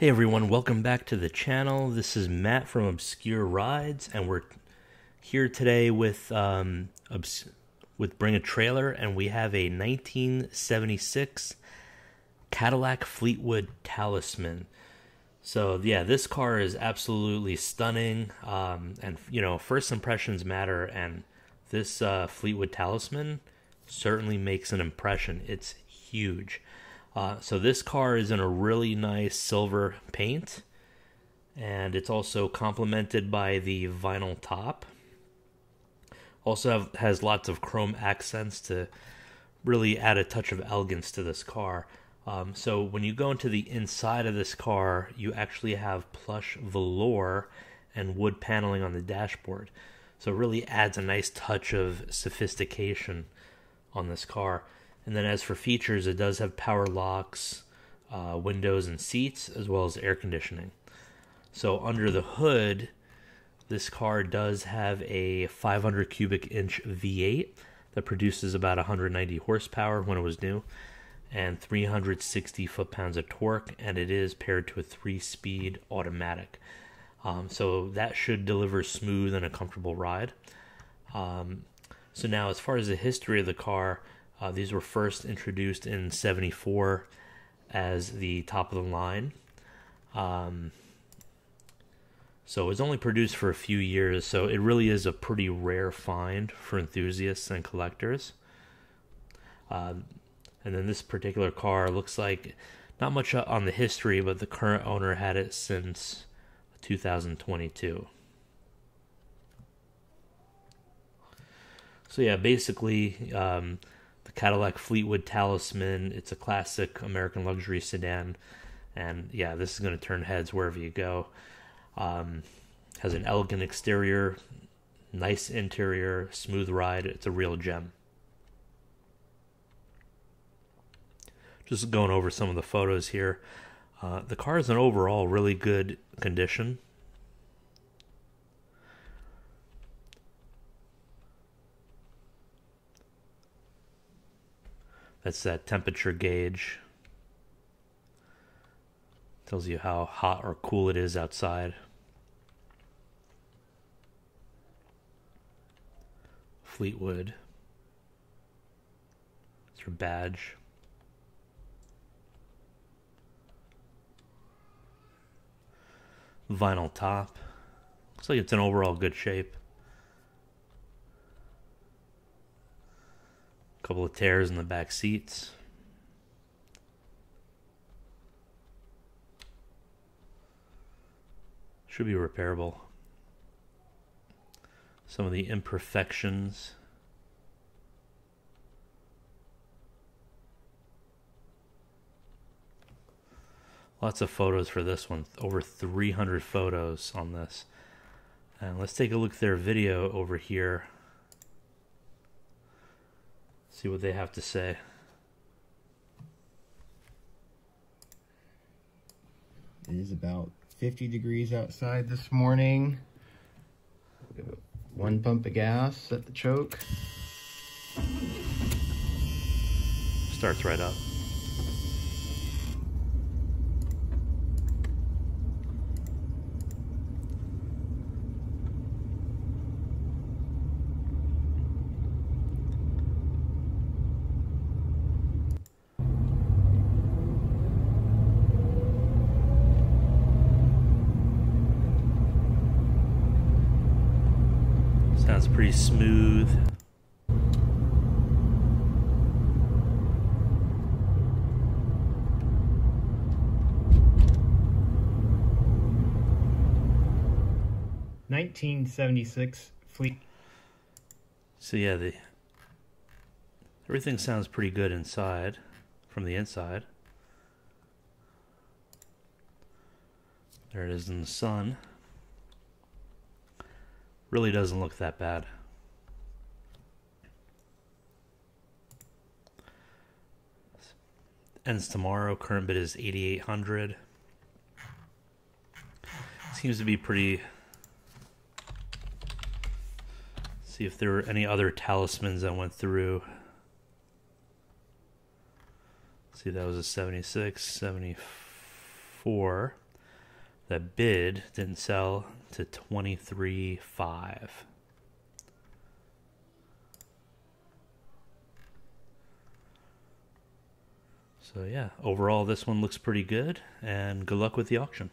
Hey everyone, welcome back to the channel. This is Matt from Obscure Rides, and we're here today with um, with Bring a Trailer, and we have a 1976 Cadillac Fleetwood Talisman. So yeah, this car is absolutely stunning, um, and you know, first impressions matter, and this uh, Fleetwood Talisman certainly makes an impression. It's huge. Uh, so this car is in a really nice silver paint, and it's also complemented by the vinyl top. Also have, has lots of chrome accents to really add a touch of elegance to this car. Um, so when you go into the inside of this car, you actually have plush velour and wood paneling on the dashboard. So it really adds a nice touch of sophistication on this car. And then as for features, it does have power locks, uh, windows and seats, as well as air conditioning. So under the hood, this car does have a 500 cubic inch V8 that produces about 190 horsepower when it was new and 360 foot pounds of torque, and it is paired to a three speed automatic. Um, so that should deliver smooth and a comfortable ride. Um, so now, as far as the history of the car, uh, these were first introduced in 74 as the top of the line. Um, so it was only produced for a few years, so it really is a pretty rare find for enthusiasts and collectors. Uh, and then this particular car looks like not much on the history, but the current owner had it since 2022. So yeah, basically, um, the Cadillac Fleetwood Talisman. It's a classic American luxury sedan, and yeah, this is going to turn heads wherever you go. Um, has an elegant exterior, nice interior, smooth ride. It's a real gem. Just going over some of the photos here. Uh, the car is in overall really good condition. That's that temperature gauge. Tells you how hot or cool it is outside. Fleetwood. It's your badge. Vinyl top. Looks like it's in overall good shape. Couple of tears in the back seats. Should be repairable. Some of the imperfections. Lots of photos for this one. Over 300 photos on this. And let's take a look at their video over here See what they have to say. It is about 50 degrees outside this morning. One pump of gas at the choke. Starts right up. Sounds pretty smooth. Nineteen seventy six Fleet. So yeah, the everything sounds pretty good inside from the inside. There it is in the sun really doesn't look that bad. Ends tomorrow. Current bid is 8800 Seems to be pretty. See if there were any other talismans that went through. See, that was a 76, 74. That bid didn't sell to 23.5. So yeah, overall this one looks pretty good and good luck with the auction.